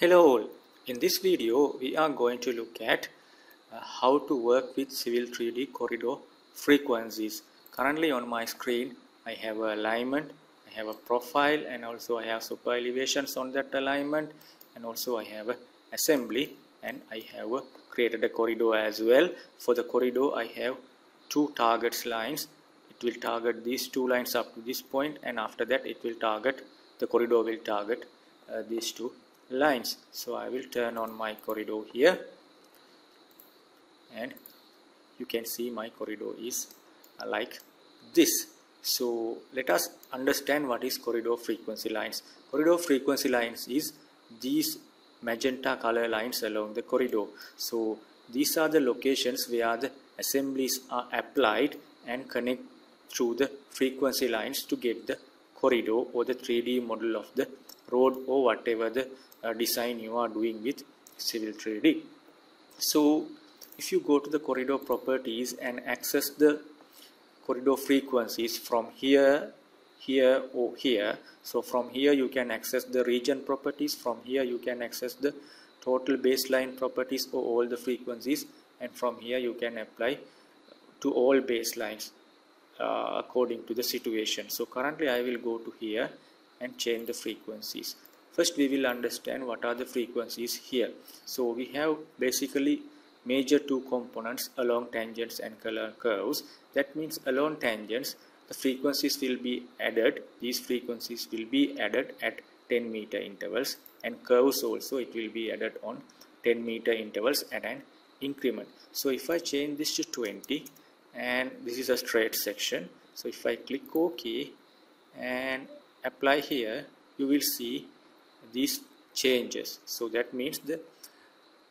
Hello all, in this video we are going to look at uh, how to work with Civil 3D corridor frequencies. Currently on my screen I have a alignment, I have a profile and also I have super elevations on that alignment and also I have a assembly and I have a, created a corridor as well. For the corridor I have two targets lines. It will target these two lines up to this point and after that it will target, the corridor will target uh, these two lines. So I will turn on my corridor here. And you can see my corridor is uh, like this. So let us understand what is corridor frequency lines. Corridor frequency lines is these magenta color lines along the corridor. So these are the locations where the assemblies are applied and connect through the frequency lines to get the corridor or the 3D model of the road or whatever the uh, design you are doing with Civil 3D. So if you go to the corridor properties and access the corridor frequencies from here, here or here. So from here you can access the region properties. From here you can access the total baseline properties or all the frequencies and from here you can apply to all baselines uh, according to the situation. So currently I will go to here and change the frequencies. First we will understand what are the frequencies here. So we have basically major two components along tangents and curves. That means along tangents the frequencies will be added. These frequencies will be added at 10 meter intervals and curves also it will be added on 10 meter intervals at an increment. So if I change this to 20 and this is a straight section. So if I click OK and apply here you will see these changes. So that means the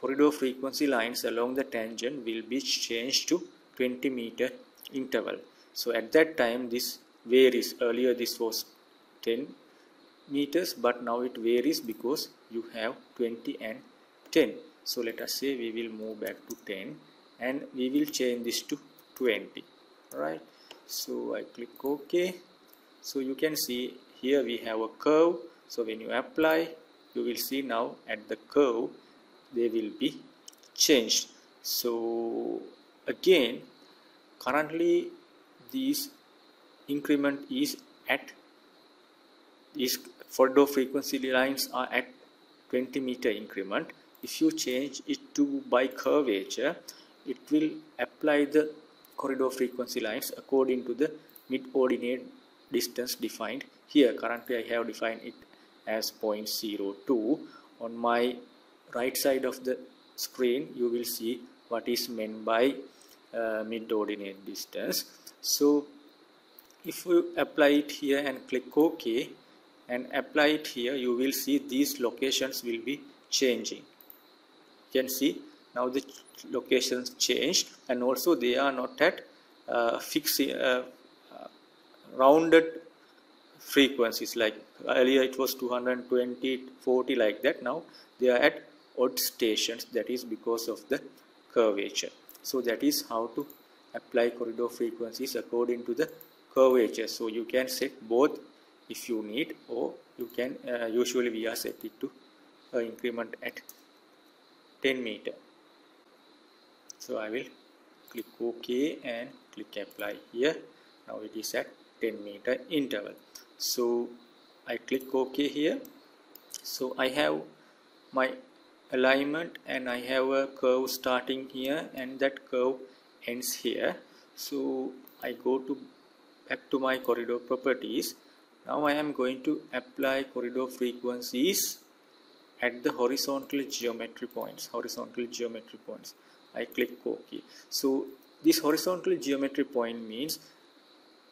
corridor frequency lines along the tangent will be changed to 20 meter interval. So at that time this varies. Earlier this was 10 meters but now it varies because you have 20 and 10 so let us say we will move back to 10 and we will change this to 20 right so I click OK. So you can see here we have a curve so when you apply you will see now at the curve they will be changed. So again currently this increment is at these corridor frequency lines are at 20 meter increment. If you change it to by curvature it will apply the corridor frequency lines according to the mid ordinate distance defined here. Currently I have defined it as 0.02 on my right side of the screen you will see what is meant by uh, mid ordinate distance. So if you apply it here and click ok and apply it here you will see these locations will be changing. You can see now the locations changed and also they are not at uh, fixed uh, rounded frequencies like earlier it was 220 40 like that. Now they are at odd stations that is because of the curvature. So that is how to apply corridor frequencies according to the curvature. So you can set both if you need or you can uh, usually we are set it to uh, increment at 10 meter. So I will click OK and click apply here. Now it is at 10 meter interval so I click OK here. So I have my alignment and I have a curve starting here and that curve ends here. So I go to back to my corridor properties. Now I am going to apply corridor frequencies at the horizontal geometry points horizontal geometry points. I click OK. So this horizontal geometry point means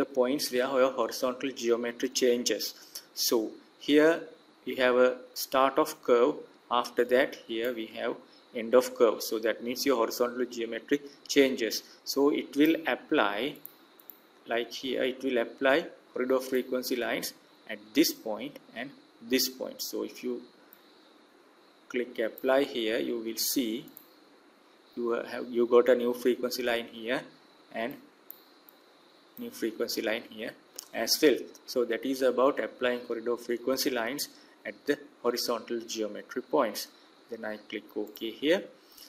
the points where your horizontal geometry changes. So here we have a start of curve. After that here we have end of curve. So that means your horizontal geometry changes. So it will apply like here it will apply corridor frequency lines at this point and this point. So if you click apply here you will see you have you got a new frequency line here and new frequency line here as well. So that is about applying corridor frequency lines at the horizontal geometry points. Then I click OK here.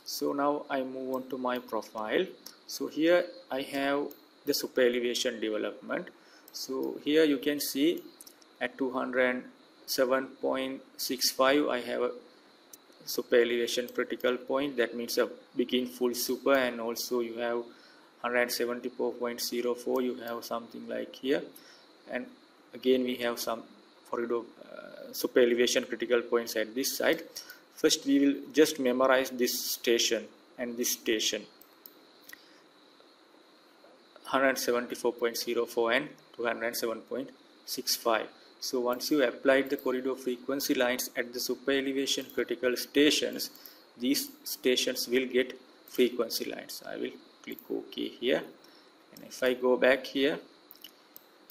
So now I move on to my profile. So here I have the super elevation development. So here you can see at 207.65 I have a super elevation critical point. That means a begin full super and also you have 174.04 you have something like here. And again we have some corridor uh, super elevation critical points at this side. First we will just memorize this station and this station. 174.04 and 207.65 so once you applied the corridor frequency lines at the super elevation critical stations these stations will get frequency lines. I will click OK here. And if I go back here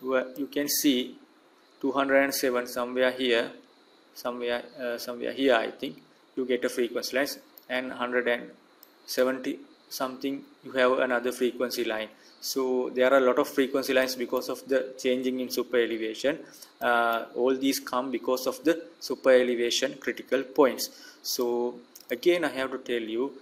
you can see 207 somewhere here somewhere uh, somewhere here I think you get a frequency line and 170 something you have another frequency line. So there are a lot of frequency lines because of the changing in super elevation. Uh, all these come because of the super elevation critical points. So again I have to tell you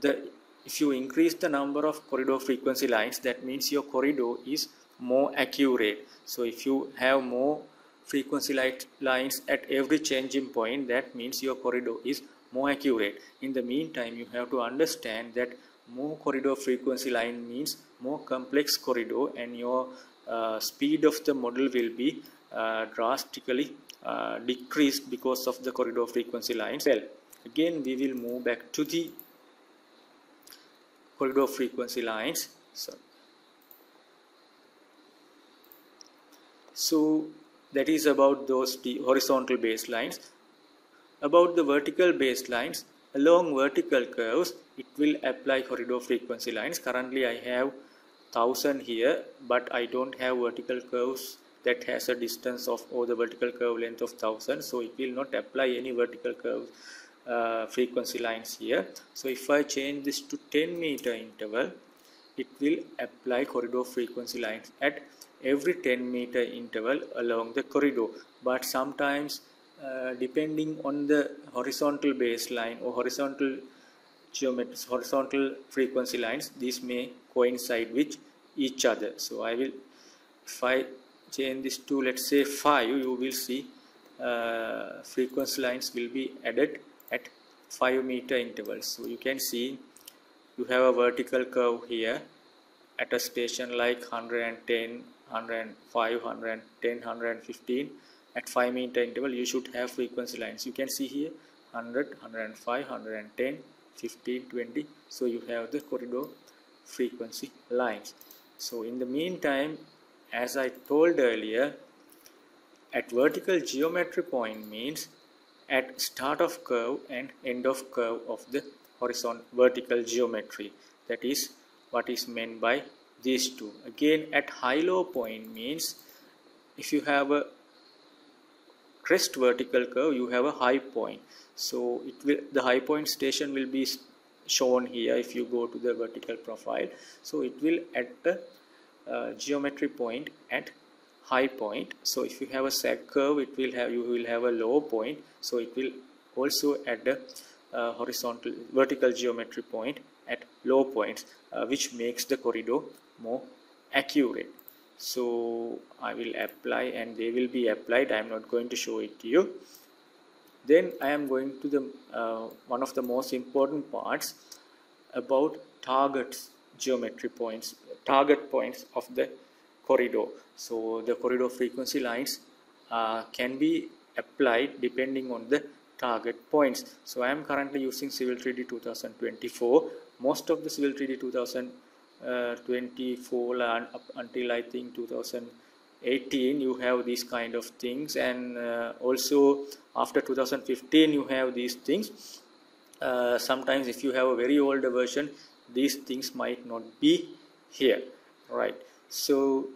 the if you increase the number of corridor frequency lines that means your corridor is more accurate. So if you have more frequency light lines at every changing point that means your corridor is more accurate. In the meantime you have to understand that more corridor frequency line means more complex corridor and your uh, speed of the model will be uh, drastically uh, decreased because of the corridor frequency lines. Well again we will move back to the corridor frequency lines. So that is about those horizontal baselines. About the vertical baselines along vertical curves it will apply corridor frequency lines. Currently I have 1000 here but I don't have vertical curves that has a distance of or the vertical curve length of 1000 so it will not apply any vertical curve uh, frequency lines here. So if I change this to 10 meter interval it will apply corridor frequency lines at every 10 meter interval along the corridor. But sometimes uh, depending on the horizontal baseline or horizontal geometry horizontal frequency lines these may coincide with each other. So I will if I change this to let's say 5 you will see uh, frequency lines will be added at 5 meter intervals. So you can see you have a vertical curve here at a station like 110 105 110 115 at 5 meter interval you should have frequency lines. You can see here 100 105 110 15 20 so you have the corridor frequency lines. So in the meantime as I told earlier at vertical geometry point means at start of curve and end of curve of the horizontal vertical geometry. That is what is meant by these two. Again at high low point means if you have a crest vertical curve you have a high point. So it will the high point station will be shown here if you go to the vertical profile. So it will at the uh, geometry point at high point. So if you have a sag curve it will have you will have a low point. So it will also add a horizontal vertical geometry point at low points uh, which makes the corridor more accurate. So I will apply and they will be applied. I am not going to show it to you. Then I am going to the uh, one of the most important parts about targets geometry points target points of the corridor. So the corridor frequency lines uh, can be applied depending on the target points. So I am currently using Civil 3D 2024 most of the Civil 3D 2000 uh, and up until I think 2018 you have these kind of things. And uh, also after 2015 you have these things. Uh, sometimes if you have a very old version these things might not be here. Right. So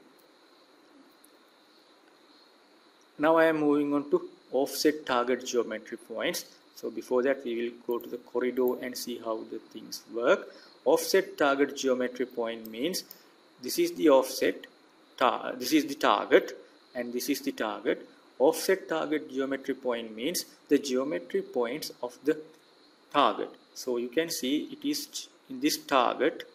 now I am moving on to offset target geometry points. So before that we will go to the corridor and see how the things work. Offset target geometry point means this is the offset this is the target and this is the target. Offset target geometry point means the geometry points of the target. So you can see it is in this target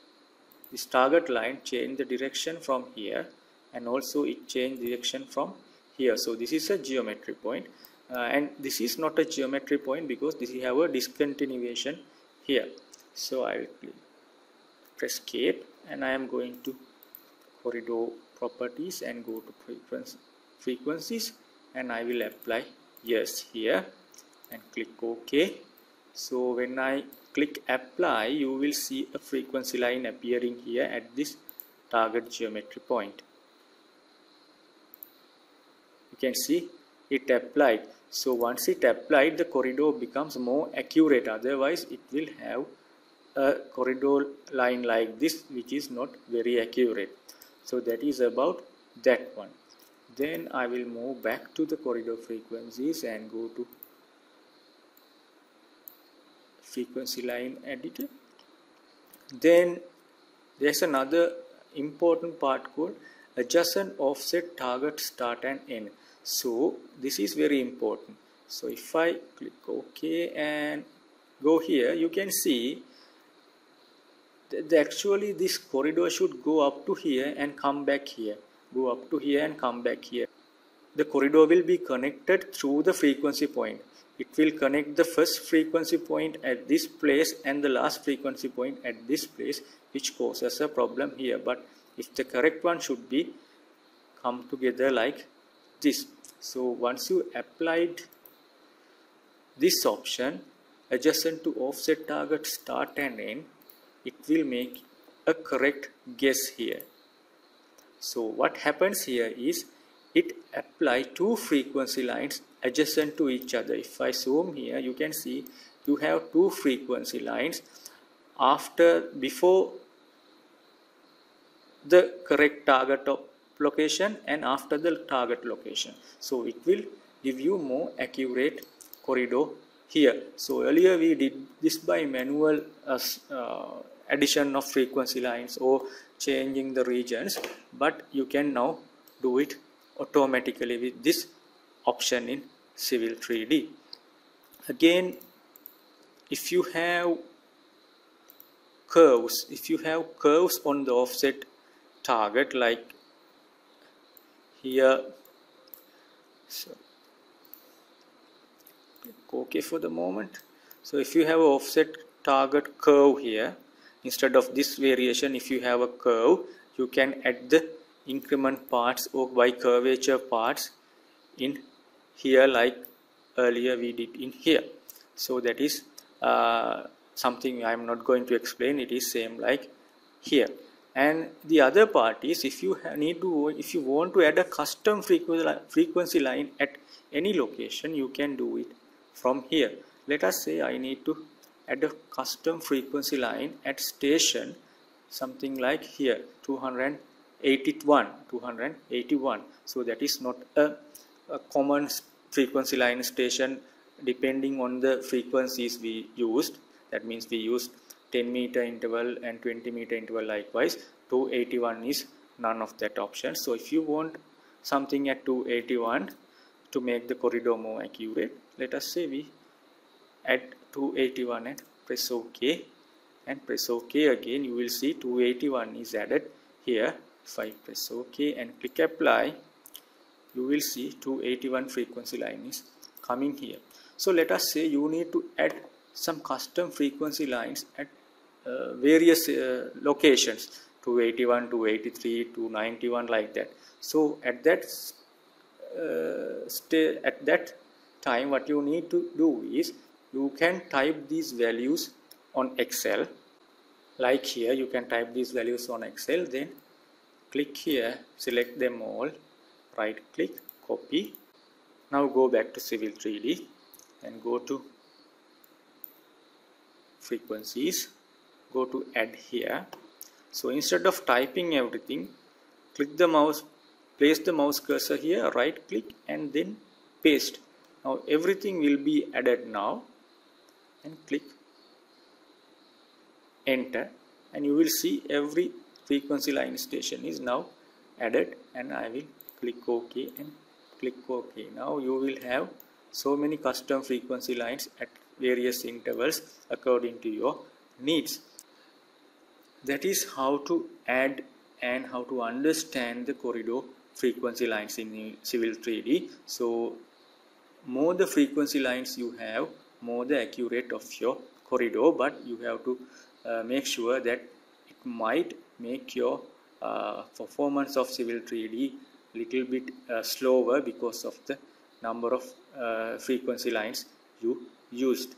this target line change the direction from here and also it change direction from here. So this is a geometry point uh, and this is not a geometry point because this have a discontinuation here. So I will press escape and I am going to corridor properties and go to frequency frequencies and I will apply yes here and click OK. So when I click apply you will see a frequency line appearing here at this target geometry point you can see it applied. So once it applied the corridor becomes more accurate. Otherwise it will have a corridor line like this which is not very accurate. So that is about that one. Then I will move back to the corridor frequencies and go to frequency line editor. Then there's another important part called adjacent offset target start and end. So this is very important. So if I click OK and go here you can see that actually this corridor should go up to here and come back here. Go up to here and come back here the corridor will be connected through the frequency point. It will connect the first frequency point at this place and the last frequency point at this place which causes a problem here. But if the correct one should be come together like this. So once you applied this option adjacent to offset target start and end it will make a correct guess here. So what happens here is it apply two frequency lines adjacent to each other. If I zoom here you can see you have two frequency lines. After before the correct target location and after the target location. So it will give you more accurate corridor here. So earlier we did this by manual uh, uh, addition of frequency lines or changing the regions but you can now do it automatically with this option in civil 3d again if you have curves if you have curves on the offset target like here so okay for the moment. So if you have offset target curve here instead of this variation if you have a curve you can add the increment parts or by curvature parts in here like earlier we did in here. So that is uh, something I'm not going to explain. It is same like here. And the other part is if you need to if you want to add a custom frequency line at any location you can do it from here. Let us say I need to add a custom frequency line at station something like here 281 281 so that is not a, a common frequency line station. Depending on the frequencies we used that means we used 10 meter interval and 20 meter interval likewise 281 is none of that option. So if you want something at 281 to make the corridor more accurate let us say we add 281 and press ok and press ok again you will see 281 is added here if I press ok and click apply. You will see 281 frequency line is coming here. So let us say you need to add some custom frequency lines at uh, various uh, locations. 281 283 291 like that. So at that uh, stay at that time what you need to do is you can type these values on excel. Like here you can type these values on excel then click here select them all right click copy. Now go back to civil 3d and go to frequencies. Go to add here. So instead of typing everything click the mouse place the mouse cursor here right click and then paste. Now everything will be added now. And click enter. And you will see every frequency line station is now added and I will click OK and click ok. Now you will have so many custom frequency lines at various intervals according to your needs. That is how to add and how to understand the corridor frequency lines in civil 3d so more the frequency lines you have more the accurate of your corridor but you have to uh, make sure that it might make your uh, performance of civil 3d little bit uh, slower because of the number of uh, frequency lines you used